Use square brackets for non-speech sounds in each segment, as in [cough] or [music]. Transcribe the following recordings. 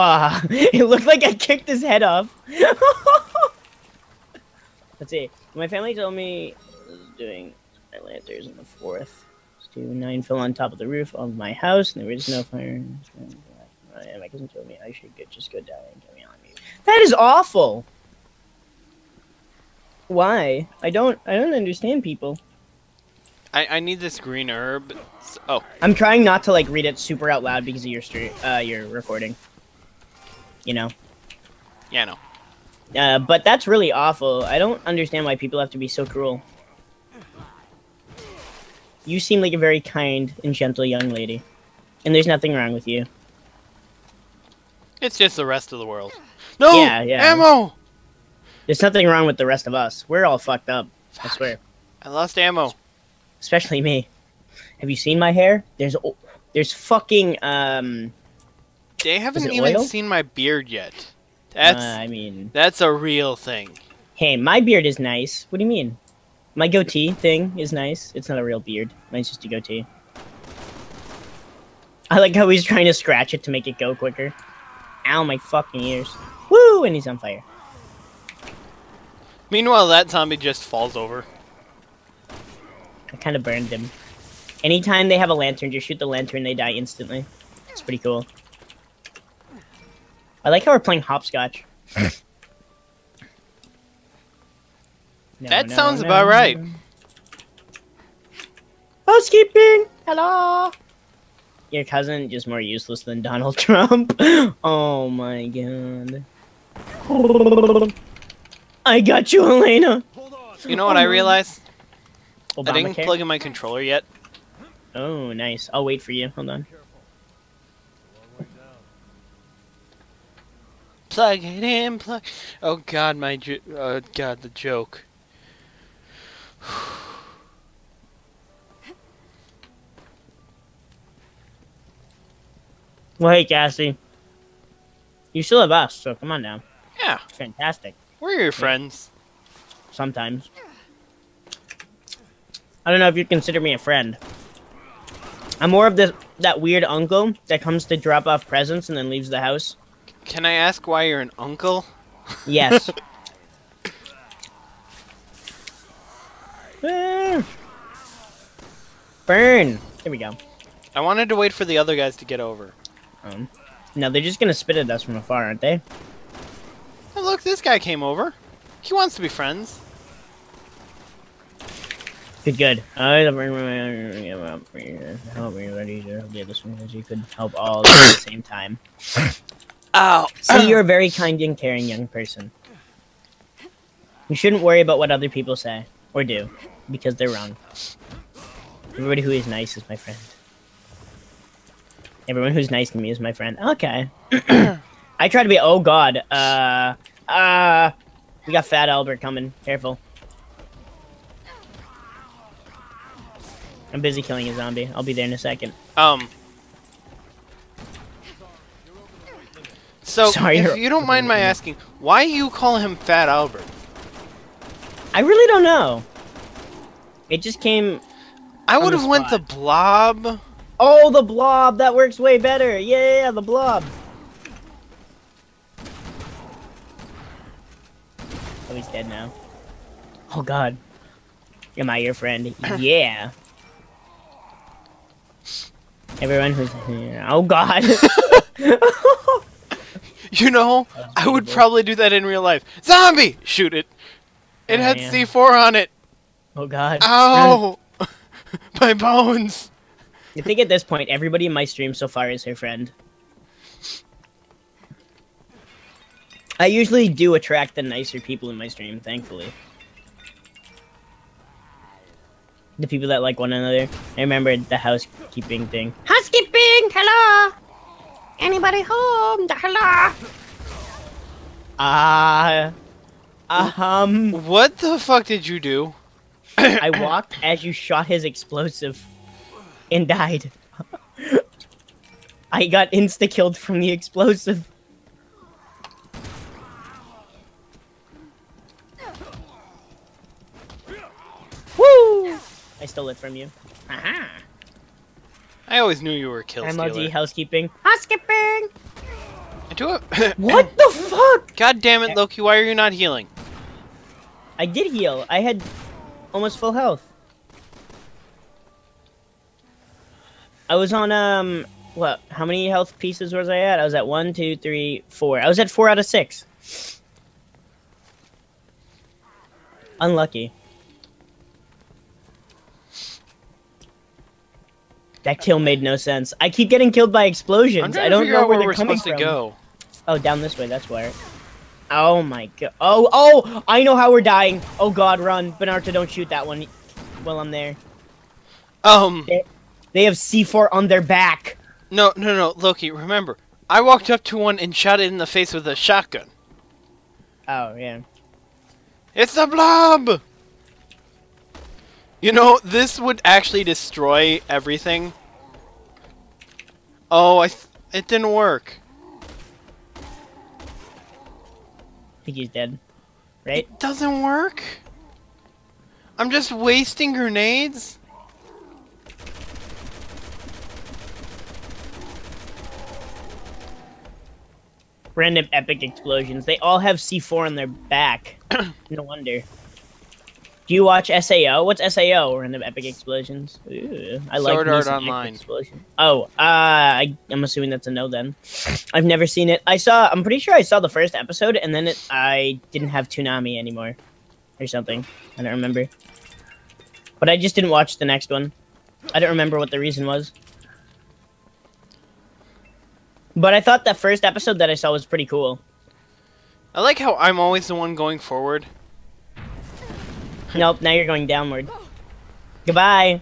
Ah, [laughs] it looked like I kicked his head off. [laughs] Let's see. My family told me I was doing my lanterns on the fourth. To nine fell on top of the roof of my house, and there was no fire. And my cousin told me I should get, just go die and get me on me. That is awful. Why? I don't. I don't understand people. I, I need this green herb. Oh, I'm trying not to like read it super out loud because of your stream, uh, your recording. You know. yeah, no. Uh, but that's really awful. I don't understand why people have to be so cruel. You seem like a very kind and gentle young lady, and there's nothing wrong with you. It's just the rest of the world. No! Yeah, yeah. Ammo! There's nothing wrong with the rest of us. We're all fucked up. I swear. I lost ammo. Especially me. Have you seen my hair? There's there's fucking um. They haven't even oil? seen my beard yet. That's uh, I mean, that's a real thing. hey, my beard is nice. What do you mean? My goatee thing is nice. It's not a real beard. Mine's just a goatee. I like how he's trying to scratch it to make it go quicker. Ow, my fucking ears. Woo! And he's on fire. Meanwhile, that zombie just falls over. I kind of burned him. Anytime they have a lantern, just shoot the lantern, they die instantly. It's pretty cool. I like how we're playing hopscotch. [laughs] No, That no, sounds no. about right. Housekeeping! Hello! Your cousin just more useless than Donald [laughs] Trump. oh my god. I got you, Elena! You know what I realized? I didn't plug in my controller yet. Oh, nice. I'll wait for you. Hold on. Plug it in, plug. Oh God, my oh God, the joke. [sighs] Well, hey, Cassie. You still have us, so come on now. Yeah, fantastic. we're your friends. Sometimes. I don't know if you'd consider me a friend. I'm more of this that weird uncle that comes to drop off presents and then leaves the house. Can I ask why you're an uncle? Yes. [laughs] Burn. Burn. There we go. I wanted to wait for the other guys to get over. Um, no, they're just gonna spit at us from afar, aren't they? Oh, look, this guy came over. He wants to be friends. Good, good. I help me ready to be this one as you could help all at the same time. [laughs] Ow! See, you're a very kind and caring young person. You shouldn't worry about what other people say or do, because they're wrong. Everybody who is nice is my friend. Everyone who's nice to me is my friend. Okay. [clears throat] I try to be. Oh God. Uh. Uh. We got Fat Albert coming. Careful. I'm busy killing a zombie. I'll be there in a second. Um. So, Sorry, if you're- don't mind my asking, why you call him Fat Albert? I really don't know. It just came. I would have went the. Blob. Oh, the blob! That works way better. Yeah, yeah, yeah, the blob. Oh, he's dead now. Oh God. Am I your friend? [clears throat] yeah. Everyone who's oh God. [laughs] [laughs] [laughs] You know, I would probably do that in real life. Zombie! Shoot it. It Oh, had yeah. C4 on it. oh God. Ow! [laughs] [laughs] my bones. I think at this point, everybody in my stream so far is her friend. I usually do attract the nicer people in my stream, thankfully. The people that like one another. I remember the housekeeping thing. Housekeeping! Hello! Anybody home? Hello! Ah. um. What the fuck did you do? I walked as you shot his explosive and died. I got insta killed from the explosive. Woo! I stole it from you. Aha! I always knew you were a kill MLG stealer. housekeeping. Housekeeping! I Do it. [laughs] What the fuck? God damn it, Loki! Why are you not healing? I did heal. I had almost full health. I was on um what? How many health pieces was I at? I was at one, two, three, four. I was at four out of six. Unlucky. That kill made no sense. I keep getting killed by explosions. I don't know where where they're we're coming supposed from. to go. Oh, down this way. That's where. Oh my god. Oh, oh! I know how we're dying. Oh god, run, Benarta! Don't shoot that one while I'm there. Um, They have C4 on their back. no, no, no, Loki. Remember, I walked up to one and shot it in the face with a shotgun. Oh yeah. It's the blob! You know, this would actually destroy everything. Oh, I th it didn't work. I think he's dead. Right? It doesn't work? I'm just wasting grenades? Random epic explosions. They all have C4 on their back. [clears throat] no wonder. Do you watch SAO? What's SAO? Random epic explosions. Ooh, I like Sword Art Online. Explosion. Oh, uh, I, I'm assuming that's a no then. I've never seen it. I saw. I'm pretty sure I saw the first episode, and then it, I didn't have Toonami anymore, or something. I don't remember. But I just didn't watch the next one. I don't remember what the reason was. But I thought that first episode that I saw was pretty cool. I like how I'm always the one going forward. Nope, now you're going downward. Goodbye,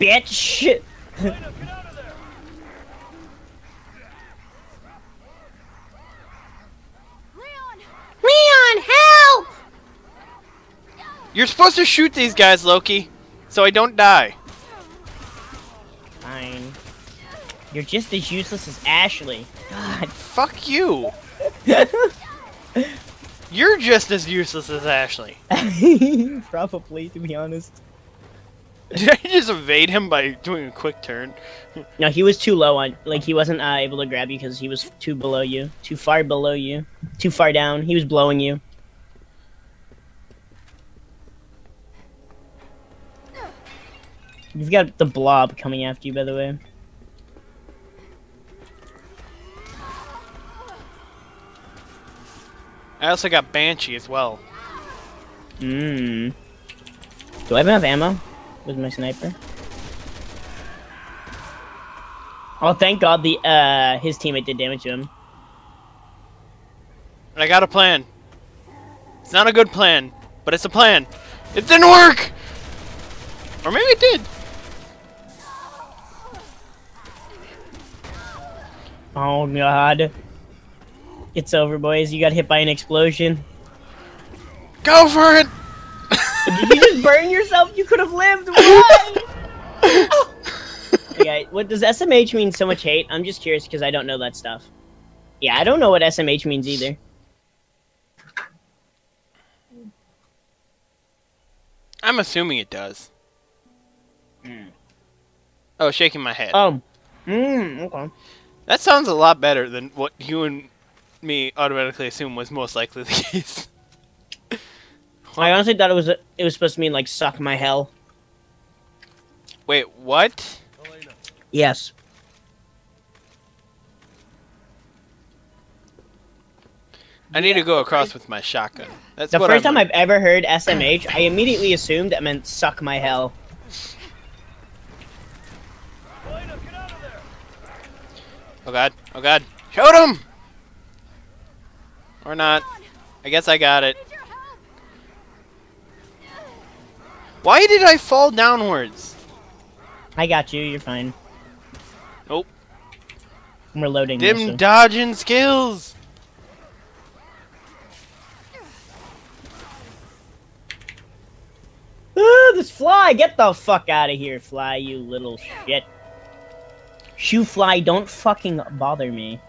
bitch. SHIT. Leon, help! You're supposed to shoot these guys, Loki, so I don't die. Fine. You're just as useless as Ashley. God. Fuck you. [laughs] You're just as useless as Ashley. [laughs] [laughs] Probably, to be honest. Did I just evade him by doing a quick turn? [laughs] No, he was too low on. Like he wasn't uh, able to grab you because he was too below you, too far below you, too far down. He was blowing you. You've got the blob coming after you, by the way. I also got Banshee as well. Mmm. Do I have enough ammo with my sniper? Oh, thank God the uh his teammate did damage to him. I got a plan. It's not a good plan, but it's a plan. It didn't work! Or maybe it did. Oh God. It's over, boys. You got hit by an explosion. Go for it! Did you just [laughs] burn yourself? You could have lived. [laughs] Why? okay, what does SMH mean? So much hate? I'm just curious because I don't know that stuff. Yeah, I don't know what SMH means either. I'm assuming it does. Oh, shaking my head. Oh. Mm, okay. That sounds a lot better than what you and me automatically assume was most likely the [laughs] case. I honestly thought it was it was supposed to mean like suck my hell. Wait, what? Yes. I need to go across with my shotgun. That's The what first I'm time I've ever heard SMH, I immediately assumed that meant suck my hell. Oh god, oh god. Shoot him! Or not. I guess I got it. Why did I fall downwards? I got you. You're fine. Nope. We're loading. this, Them so- dodging skills! Ah, this fly! Get the fuck out of here, fly, you little shit. Shoe fly, don't fucking bother me.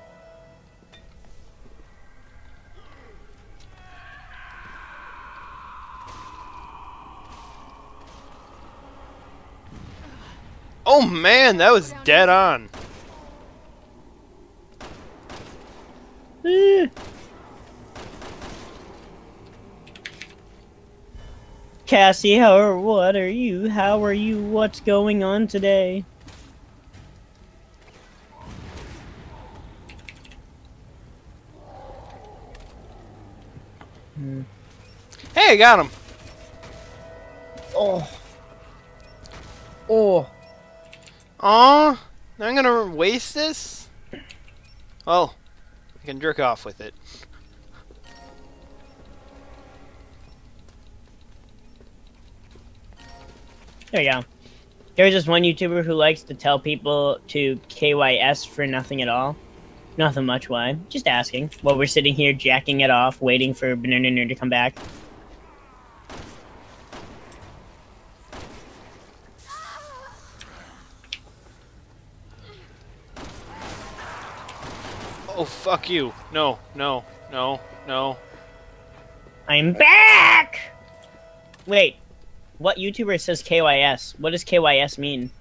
Oh man, that was dead on. Eh. Cassie, how are what are you? How are you? What's going on today? Hmm. Hey, I got him. Oh. Oh. Aw, I'm gonna waste this? Well, I can jerk off with it. There you go. There's this one YouTuber who likes to tell people to KYS for nothing at all. Nothing much, why? Just asking. While we're sitting here jacking it off, waiting for Banana to come back. Oh, fuck you. No, no, no, no. I'm back! Wait, what YouTuber says KYS? What does KYS mean?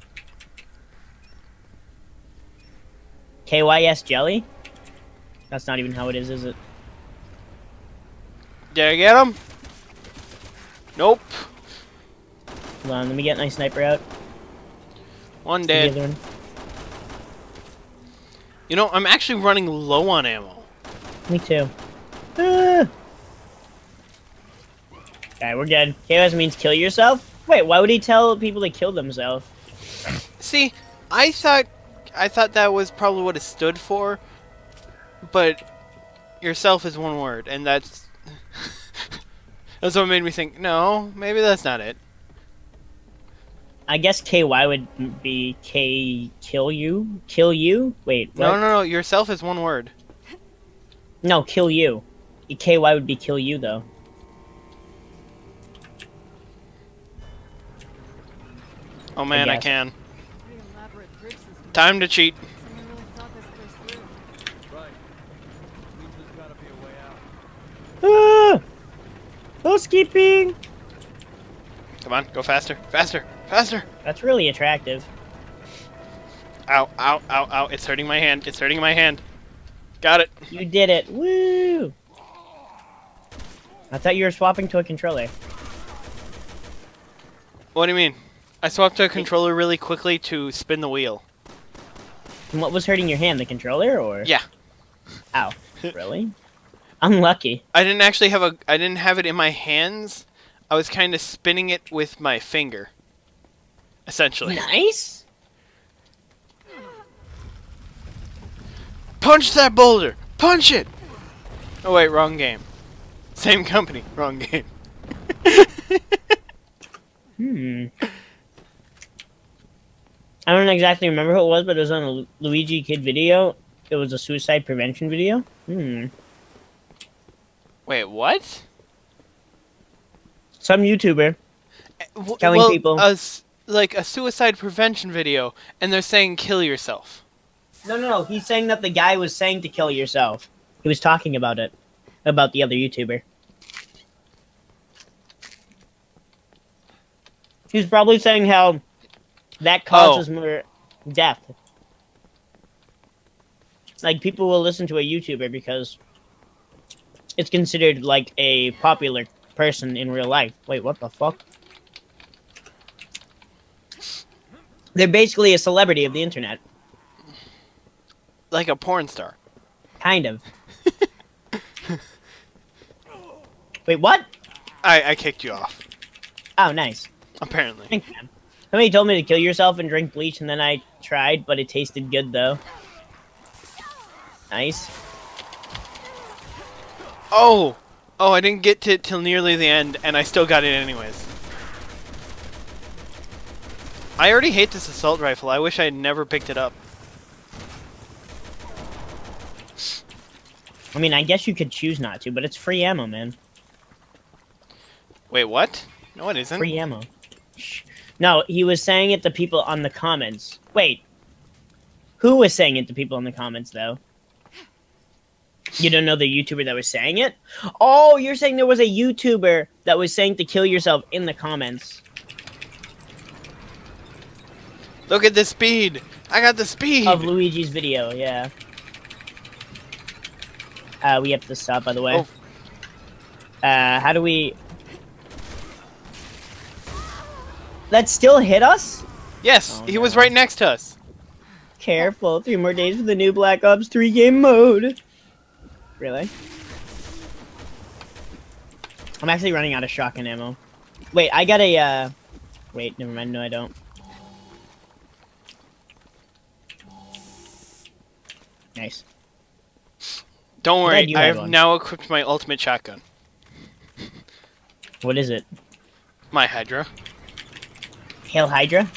KYS jelly? That's not even how it is, is it? Did I get him? Nope. Hold on, let me get my sniper out. One dead. You know, I'm actually running low on ammo. Me too. Ah. Alright, we're good. KOS means kill yourself? Wait, why would he tell people to kill themselves? See, I thought I thought that was probably what it stood for, but yourself is one word, and that's [laughs] that's what made me think. No, maybe that's not it. I guess KY would be K kill you? Kill you? Wait, what? No, no, no. Yourself is one word. No, kill you. KY would be kill you though. Oh man, I, guess. can. Pretty elaborate bridge system. Time to cheat. Someone really thought this place through. Right. Means there's gotta be a way out. Ah! Housekeeping! Come on, go faster, faster, faster. That's really attractive. Ow, ow, ow, ow. It's hurting my hand. It's hurting my hand. Got it. You did it. Woo! I thought you were swapping to a controller. What do you mean? I swapped to a controller really quickly to spin the wheel. And what was hurting your hand? The controller or? Yeah. Ow. [laughs] Really? Unlucky. I didn't actually have a. I didn't have it in my hands. I was kind of spinning it with my finger. Essentially. Nice? Punch that boulder! Punch it! Oh wait, wrong game. Same company, wrong game. Hmm. I don't exactly remember who it was, but it was on a Luigi Kid video. It was a suicide prevention video. Hmm. wait, what? Some YouTuber. Eh, Telling well, people. a s- like a suicide prevention video, and they're saying kill yourself. No, no, no. He's saying that the guy was saying to kill yourself. He was talking about it. About the other YouTuber. He's probably saying how that oh. causes more death. Like, people will listen to a YouTuber because it's considered like a popular person in real life. Wait, what the fuck? They're basically a celebrity of the internet. Like a porn star. Kind of. [laughs] Wait, what? I, I kicked you off. Oh, nice. Apparently. Thank you. Somebody told me to kill yourself and drink bleach, and then I tried, but it tasted good though. Nice. Oh! Oh, I didn't get to it till nearly the end, and I still got it anyways. I already hate this assault rifle. I wish I had never picked it up. I mean, I guess you could choose not to, but it's free ammo, man. Wait, what? No, it isn't. Free ammo. Shh. No, he was saying it to people on the comments. Wait. Who was saying it to people in the comments, though? You don't know the YouTuber that was saying it? Oh, you're saying there was a YouTuber that was saying to kill yourself in the comments. Look at the speed! I got the speed! of Luigi's video, yeah. Uh, we have to stop, by the way. Oh. Uh, how do we... That still hit us? Yes, Oh, he was right next to us. Careful, three more days for the new Black Ops 3 game mode. Really? I'm actually running out of shotgun ammo. Wait, I got a, uh... Wait, never mind, no I don't. Nice. Don't worry, I have have one. now equipped my ultimate shotgun. What is it? My Hydra. Hail Hydra?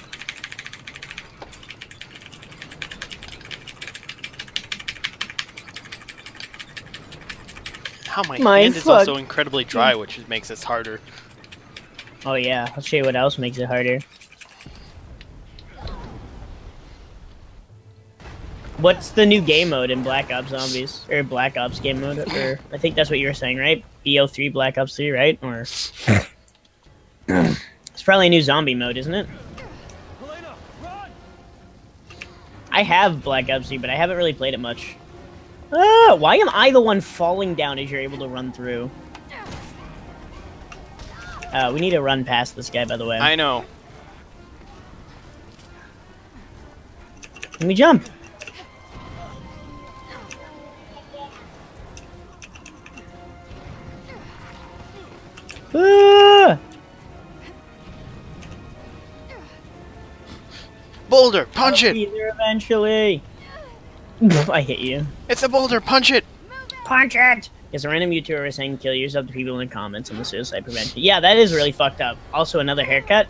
How my My hand is also incredibly dry, which makes this harder. Oh yeah, I'll show you what else makes it harder. What's the new game mode in Black Ops Zombies? Or Black Ops game mode? Or I think that's what you were saying, right? BO3 Black Ops 3, right? Or [laughs] It's probably a new zombie mode, isn't it? I have Black Ops 3, but I haven't really played it much. Ah, why am I the one falling down as you're able to run through? Uh, we need to run past this guy, by the way. I know. Let me jump. Boulder, punch I'll it! be there eventually. I hit you. It's a boulder, punch it! Punch it! Yes, a random YouTuber is saying kill yourself to people in the comments on the suicide prevention. Yeah, that is really fucked up. Also, another haircut.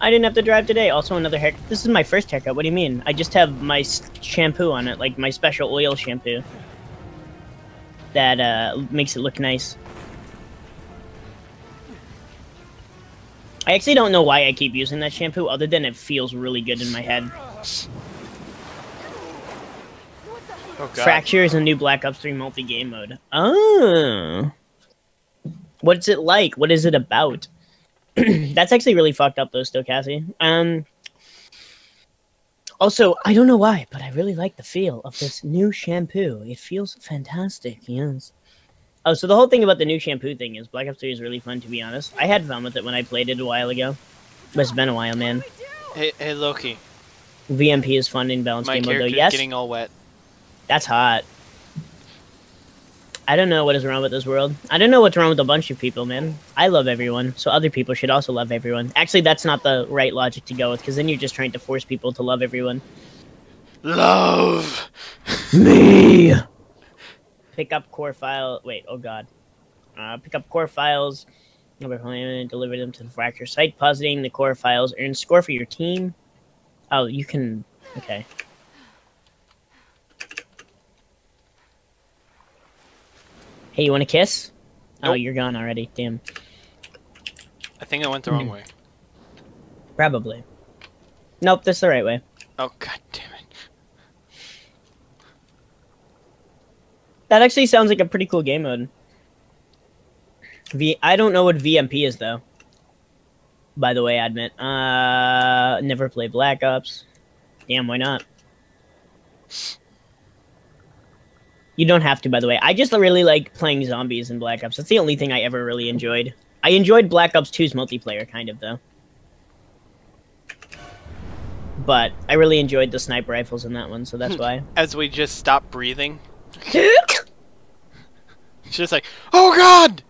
I didn't have to drive today. Also, another haircut. This is my first haircut. What do you mean? I just have my shampoo on it, like my special oil shampoo. That uh, makes it look nice. I actually don't know why I keep using that shampoo, other than it feels really good in my head. Oh. Fracture is a new Black Ops 3 multi-game mode. Oh. What's it like? What is it about? [clears throat] That's actually really fucked up though, still, Cassie. Um. Also, I don't know why, but I really like the feel of this new shampoo. It feels fantastic, yes. Oh, so the whole thing about the new shampoo thing is Black Ops 3 is really fun, to be honest. I had fun with it when I played it a while ago. But it's been a while, man. Hey, hey Loki, VMP is fun in balanced my game mode, though. character's Yes, getting all wet. That's hot. I don't know what is wrong with this world. I don't know what's wrong with a bunch of people, man. I love everyone, so other people should also love everyone. Actually, that's not the right logic to go with, because then you're just trying to force people to love everyone. Love! [laughs] Me! Pick up core file. Wait, oh god. Uh, pick up core files. Number and deliver them to the fracture site. Positing the core files. Earn score for your team. Oh, you can. Okay. Hey, you want a kiss? Oh, you're gone already. Damn. I think I went the wrong way. Probably. Nope, that's the right way. Oh god damn it. That actually sounds like a pretty cool game mode. V I don't know what VMP is though. By the way, I admit. Uh never played Black Ops. Damn, why not? You don't have to, by the way. I just really like playing zombies in Black Ops. That's the only thing I ever really enjoyed. I enjoyed Black Ops 2's multiplayer, kind of, though. But I really enjoyed the sniper rifles in that one, so that's hmm. why. As we just stop breathing, [laughs] it's just like, oh god!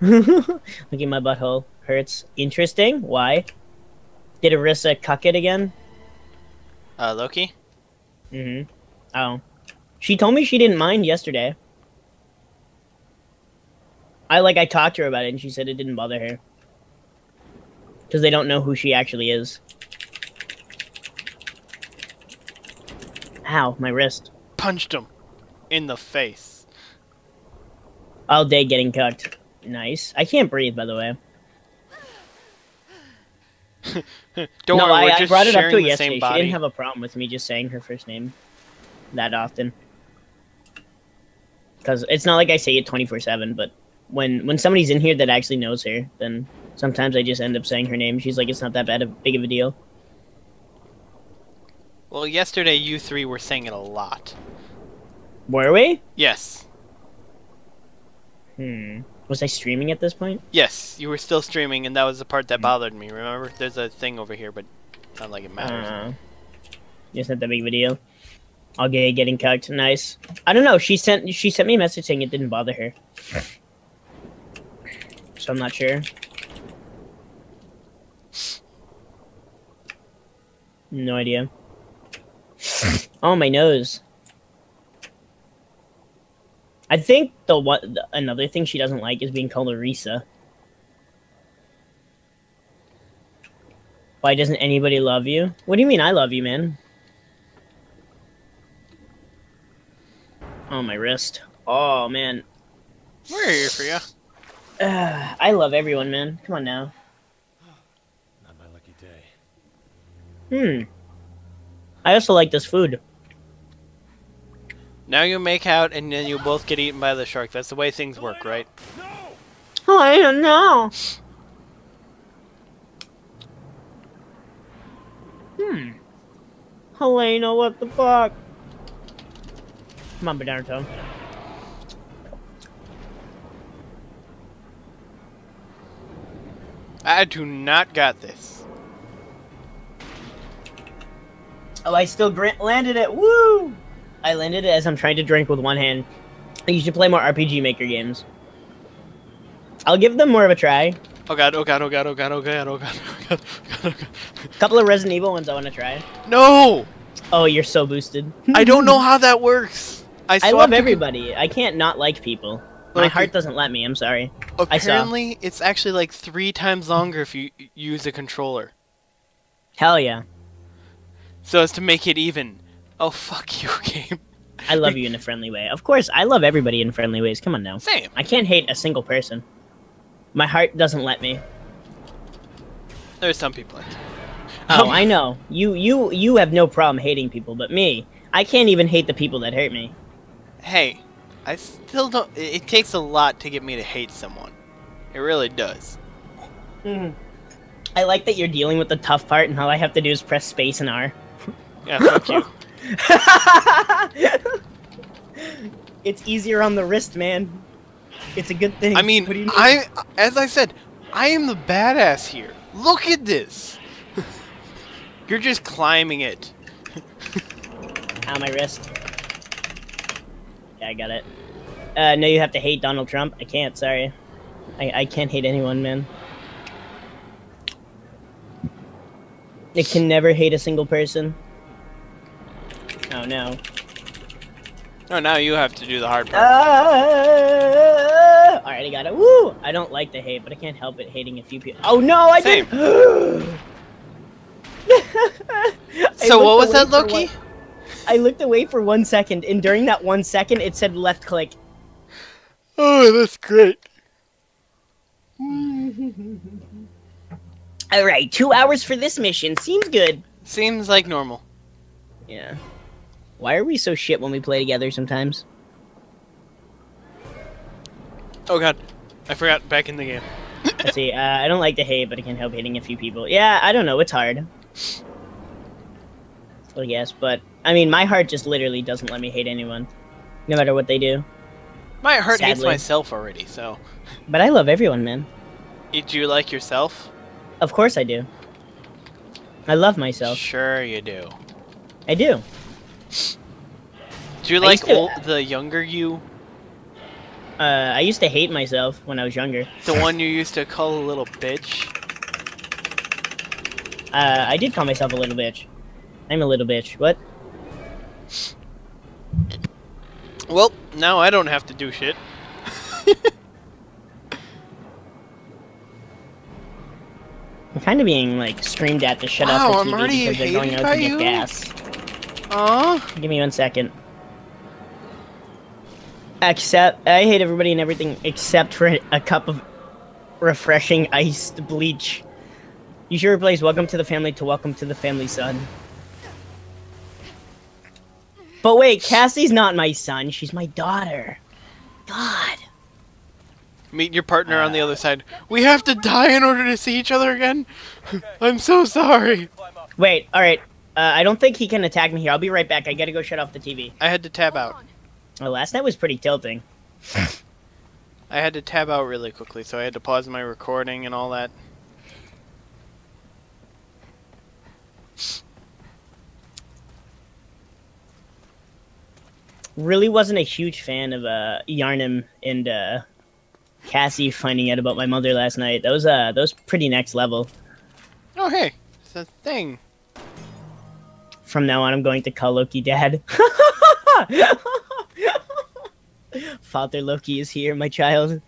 [laughs] Look at my butthole. Hurts. Interesting. Why? Did Arissa cuck it again? Uh, Loki? Mm-hmm. Oh. She told me she didn't mind yesterday. I like I talked to her about it and she said it didn't bother her. Because they don't know who she actually is. Ow, my wrist. Punched him in the face. All day getting cucked. Nice. I can't breathe, by the way. [laughs] Don't no, worry, I, I brought it up to her yesterday. She didn't have a problem with me just saying her first name that often. Because it's not like I say it twenty four seven, but when when somebody's in here that actually knows her, then sometimes I just end up saying her name. She's like, it's not that bad of big of a deal. Well, yesterday you three were saying it a lot. Were we? Yes. Hmm. Was I streaming at this point? Yes, you were still streaming, and that was the part Hmm. that bothered me. Remember, there's a thing over here, but not like it matters. Uh, it's not that big of a deal. All gay getting cucked. Nice. I don't know. She sent she sent me a message saying it didn't bother her. So I'm not sure. No idea. [laughs] oh my nose. I think the what the, another thing she doesn't like is being called Arisa. Why doesn't anybody love you? What do you mean I love you, man? Oh, my wrist. Oh, man. We're here for you. Uh, [sighs] I love everyone, man. Come on now. Not my lucky day. Hmm. I also like this food. Now you make out, and then you both get eaten by the shark. That's the way things work, right? Oh, I don't know. Hmm. Helena, what the fuck? Come on, banana toe. I do not got this. Oh, I still gra- landed it. Woo! I landed it as I'm trying to drink with one hand. You should play more RPG Maker games. I'll give them more of a try. Oh god, oh god, oh god, oh god, oh god, oh god, [laughs] oh god. Oh a oh oh couple of Resident Evil ones I want to try. No! Oh, you're so boosted. [laughs] I don't know [laughs] how that works. I, I love everybody. I can't not like people. My heart doesn't let me, I'm sorry. Apparently, it's actually like three times longer if you use a controller. Hell yeah. So as to make it even. Oh fuck you, [laughs] game. I love you in a friendly way. Of course, I love everybody in friendly ways. Come on now. Same. I can't hate a single person. My heart doesn't let me. There's some people. Oh, Um, I know. You you you have no problem hating people, but me, I can't even hate the people that hurt me. Hey, I still don't. It, it takes a lot to get me to hate someone. It really does. I like that you're dealing with the tough part, and all I have to do is press space and R. [laughs] Yeah, fuck you. [laughs] [laughs] it's easier on the wrist, man. It's a good thing. I mean, What do you I, as I said, I am the badass here. Look at this. [laughs] You're just climbing it. Ow, my wrist. Yeah, I got it. Uh, no, you have to hate Donald Trump. I can't. Sorry. I I can't hate anyone, man. It can never hate a single person. Oh no. Oh, now you have to do the hard part. Uh, Alright, I got it. Woo! I don't like the hate, but I can't help it hating a few people. Oh no, I Same. [gasps] did. so what was that, Loki? I looked away for one second, and during that one second, it said left click. Oh, that's great. [laughs] All right, two hours for this mission seems good. Seems like normal. Yeah. Why are we so shit when we play together sometimes? Oh god, I forgot back in the game. Let's see. Uh, I don't like to hate, but I can't help hating a few people. Yeah, I don't know. It's hard. I guess, but I mean, my heart just literally doesn't let me hate anyone, no matter what they do. My heart hates myself already. So, But I love everyone, man. do you like yourself? Of course I do. I love myself. Sure, you do. I do. Do you I like to- old, the younger you, Uh, I used to hate myself when I was younger. the one you used to call a little bitch? Uh, I did call myself a little bitch. I'm a little bitch. What? Well, now I don't have to do shit. [laughs] I'm kind of being like screamed at to shut Wow, off I'm the TV already because they're going hated out by to get you? gas. Aw. Give me one second. Except I hate everybody and everything except for a cup of refreshing iced bleach. You should replace "Welcome to the Family" to "Welcome to the Family, Son." But wait, Cassie's not my son. She's my daughter. God. Meet your partner on the Uh, other side. We have to die in order to see each other again? [laughs] I'm so sorry. Wait. All right. Uh, I don't think he can attack me here. I'll be right back. I gotta go shut off the TV. I had to tab out. Well, last night was pretty tilting. [laughs] I had to tab out really quickly, so I had to pause my recording and all that. Really wasn't a huge fan of uh Yarnum and uh Cassie finding out about my mother last night. That was uh that was pretty next level. Oh hey, it's a thing. From now on I'm going to call Loki dad. [laughs] Father Loki is here, my child.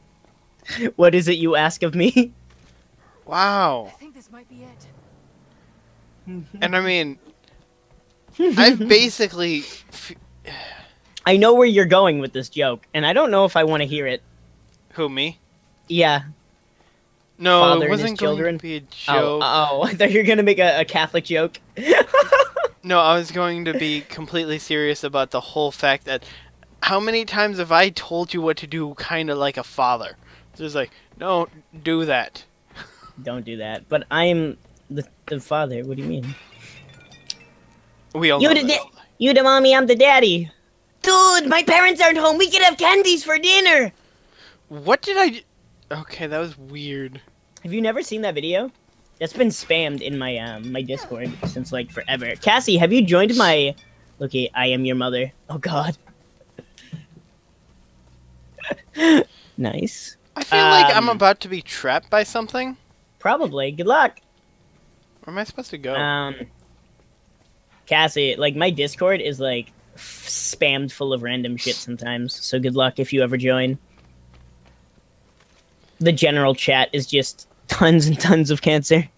What is it you ask of me? Wow. I think this might be it. And I mean, I've basically. F- [laughs] I know where you're going with this joke, and I don't know if I want to hear it. who me? Yeah. No, Father it and his wasn't going children? to be a Oh, joke. oh, oh [laughs] I thought you were gonna make a, a Catholic joke. No, I was going to be [laughs] completely serious about the whole fact that how many times have I told you what to do kind of like a father? Just like, don't do that. [laughs] don't do that. But I'm the, the father. What do you mean? We all You the you the mommy, I'm the daddy. Dude, my parents aren't home. We could have candies for dinner. What did I? Okay, that was weird. Have you never seen that video? That's been spammed in my um my Discord since like forever. Cassie, have you joined my? Okay, I am your mother. Oh God. [laughs] nice. I feel like I'm Um, about to be trapped by something. Probably. Good luck. Where am I supposed to go? Um, Cassie, like my Discord is like spammed full of random shit sometimes. So good luck if you ever join. The general chat is just tons and tons of cancer.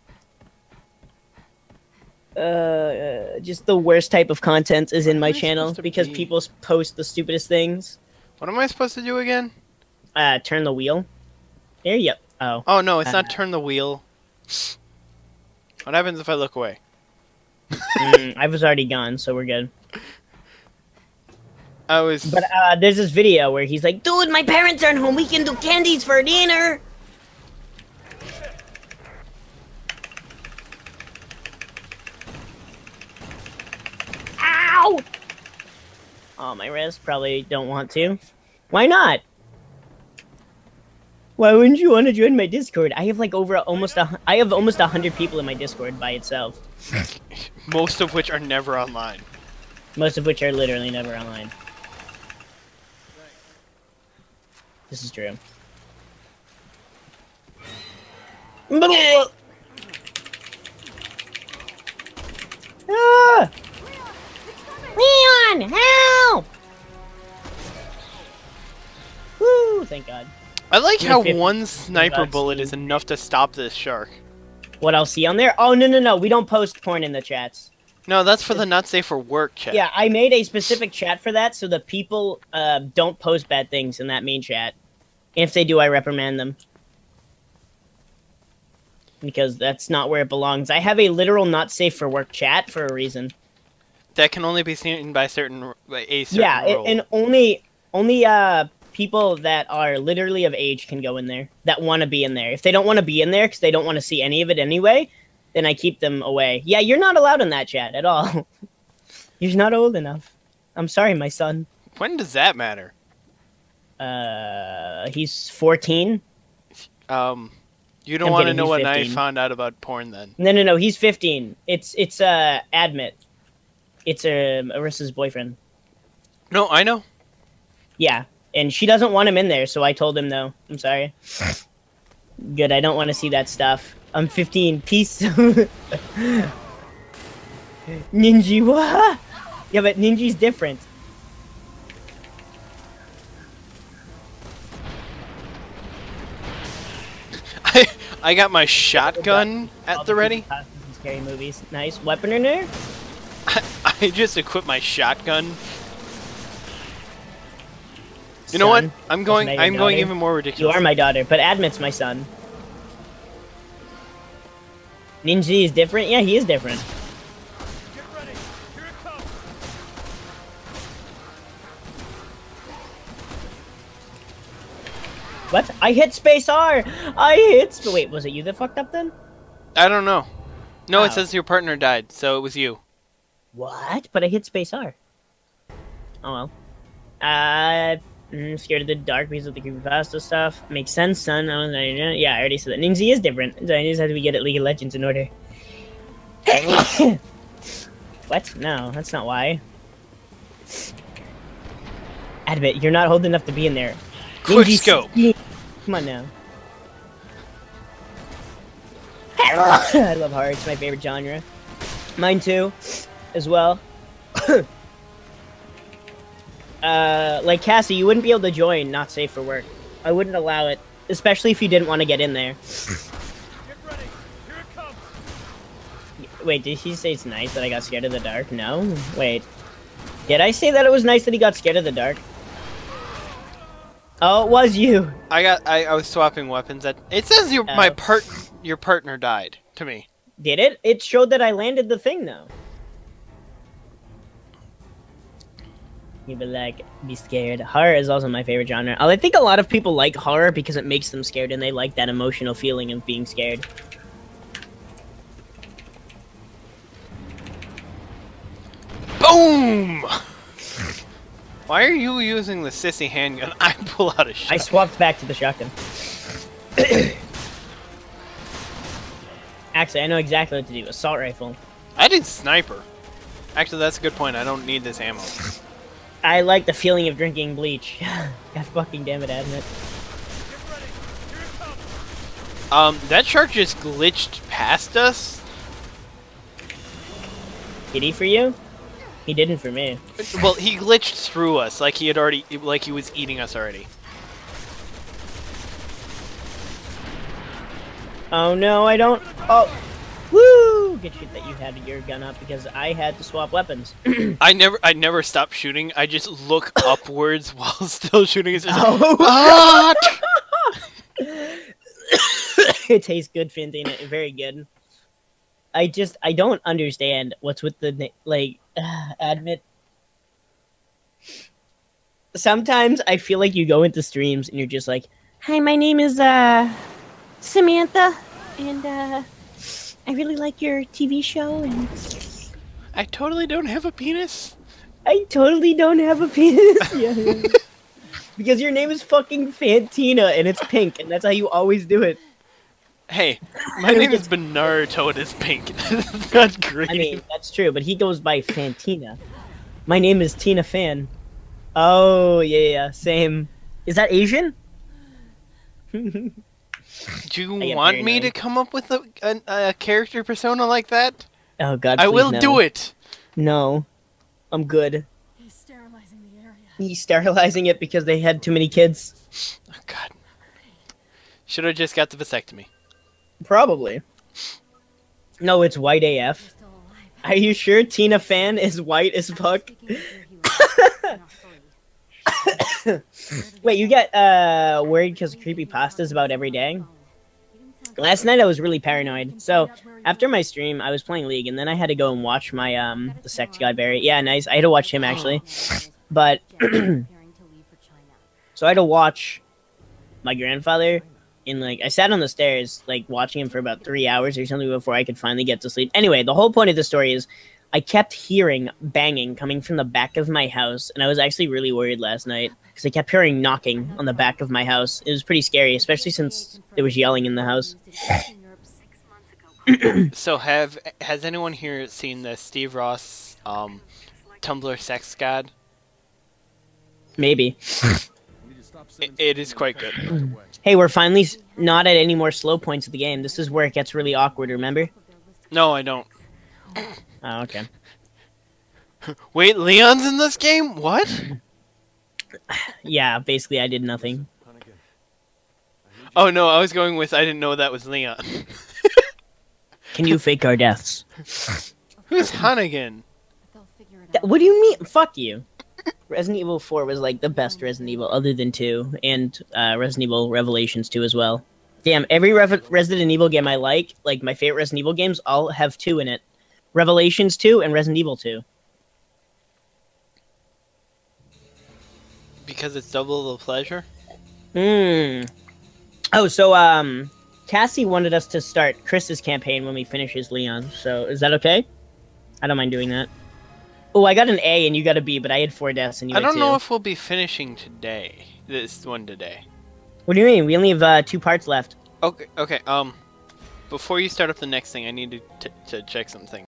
Uh, uh, just the worst type of content is in my channel because be? people post the stupidest things. what am I supposed to do again? Uh, turn the wheel. There you. Oh, Oh no, it's not Uh, turn the wheel. What happens if I look away? mm, I was already gone, so we're good. I was. But uh, there's this video where he's like, "Dude, my parents aren't home. We can do candies for dinner." Ow! Oh, my wrist probably don't want to. Why not? Why wouldn't you want to join my Discord? I have like over almost a, hu- I have almost a hundred people in my Discord by itself. [laughs] most of which are never online. Most of which are literally never online. This is true. [laughs] Ah! Leon, help! Woo! Thank God. I like how 50 one sniper bullet is enough to stop this shark. What I'll see on there? Oh no no no! We don't post porn in the chats. No, that's for the not safe for work chat. Yeah, I made a specific chat for that, so the people uh, don't post bad things in that main chat. If they do, I reprimand them because that's not where it belongs. I have a literal not safe for work chat for a reason. That can only be seen by certain by a certain yeah, it, and only only uh people that are literally of age can go in there that want to be in there. If they don't want to be in there because they don't want to see any of it anyway, then I keep them away. Yeah, you're not allowed in that chat at all. [laughs] you're not old enough. I'm sorry, my son. when does that matter? Uh, he's 14. Um, you don't want to know when I found out about porn then. No, no, no. He's 15. It's it's uh admit. It's uh, Arissa's boyfriend. No, I know. Yeah, and she doesn't want him in there, so I told him no. I'm sorry. [laughs] Good. I don't want to see that stuff. I'm 15. Peace. [laughs] Ninja, [laughs] what? Yeah, but Ninja's different. I I got my shotgun at the ready. people talking in Scary movies. Nice. Weaponer? I just equipped my shotgun. You know what? I'm going. I'm going even more ridiculous. You are my daughter, but Admit's my son. Ninja is different? Yeah, he is different. Get ready. Here it comes. What? I hit space R! I hit Wait, was it you that fucked up then? I don't know. No, Oh. it says your partner died, so it was you. What? But I hit space R. Oh well. Uh, Mm, scared of the dark because of the creepypasta stuff. Makes sense, son. I was like, yeah, I already said that. Ningxi is different. So I just have to get at League of Legends in order. [coughs] what? No, that's not why. Admit, you're not old enough to be in there. Quick Ningxi- scope. Come on now. [coughs] I love horror. It's my favorite genre. Mine too, as well. [coughs] uh, like Cassie, you wouldn't be able to join Not Safe for Work. I wouldn't allow it, especially if you didn't want to get in there. Get ready. Here it comes. Wait, did he say it's nice that I got scared of the dark? No. Wait. Did I say that it was nice that he got scared of the dark? Oh, it was you. I got. I, I was swapping weapons. At it says your my Oh. part your partner died to me. Did it? It showed that I landed the thing though. You be like, be scared. Horror is also my favorite genre. I think a lot of people like horror because it makes them scared and they like that emotional feeling of being scared. Boom! Why are you using the sissy handgun? [laughs] I pull out a I shot. swapped back to the shotgun. [coughs] Actually, I know exactly what to do. Assault rifle. I did sniper. Actually, that's a good point. I don't need this ammo. I like the feeling of drinking bleach. [laughs] God fucking damn it, Admit. Get ready. Here it comes. Um, that shark just glitched past us. Did he for you? He didn't for me. Well, he glitched through us, like he had already, like he was eating us already. Oh no, I don't. Oh, woo! Good shit that you had your gun up because I had to swap weapons. [clears throat] I never, I never stop shooting. I just look [laughs] upwards while [laughs] still shooting. It's just Oh. [laughs] It tastes good, Fantina. Very good. I just I don't understand what's with the like. [sighs] admit. Sometimes I feel like you go into streams and you're just like, "Hi, my name is uh Samantha, and uh I really like your TV show, and I totally don't have a penis. I totally don't have a penis." [laughs] yeah. Because your name is fucking Fantina and it's pink, and that's how you always do it. Hey, my name is Bernardo. It is pink. [laughs] That's not green. I mean, that's true, but he goes by Fantina. My name is Tina Fan. Oh, yeah, yeah, same. Is that Asian? [laughs] Do you want very me to come up with a, a, a character persona like that? oh, God. I will no. do it. No. I'm good. He's sterilizing the area. He's sterilizing it because they had too many kids. Oh, God. Should have just got the vasectomy. Probably. No, it's white AF. Are you sure Tina Fan is white as fuck? [laughs] Speaking of where he was, not free. [laughs] Wait, you get uh worried because creepy pastas about every day? Last night I was really paranoid. So after my stream, I was playing League, and then I had to go and watch my um the sex god Barry. Yeah, nice. I had to watch him actually, [gasps] but [clears throat] so I had to watch my grandfather. And like I sat on the stairs, like watching him for about three hours or something before I could finally get to sleep. Anyway, the whole point of the story is I kept hearing banging coming from the back of my house, and I was actually really worried last night because I kept hearing knocking on the back of my house. It was pretty scary, especially since there was yelling in the house. [coughs] So have has anyone here seen the Steve Ross um, Tumblr sex god? Maybe. It, it is quite good. [clears throat] Hey, we're finally not at any more slow points of the game. This is where it gets really awkward, remember? No, I don't. [coughs] Oh, okay. [laughs] Wait, Leon's in this game? What? [laughs] Yeah, basically I did nothing. Oh no, I was going with I didn't know that was Leon. [laughs] Can you fake our deaths? Who's Hunnigan? Th- What do you mean? Fuck you. Resident Evil 4 was like the best Resident Evil other than 2 and uh, Resident Evil Revelations 2 as well. Damn, every Rev- Resident Evil game I like, like my favorite Resident Evil games, all have 2 in it. Revelations 2 and Resident Evil 2. Because it's double the pleasure. Hmm. Oh, so um, Cassie wanted us to start Chris's campaign when we finish his Leon. So is that okay? I don't mind doing that. Oh, I got an A and you got a B, but I had four deaths and you I don't know if we'll be finishing today. This one today. What do you mean? We only have uh, two parts left. Okay. Okay. Um, before you start up the next thing, I need to t- to check something.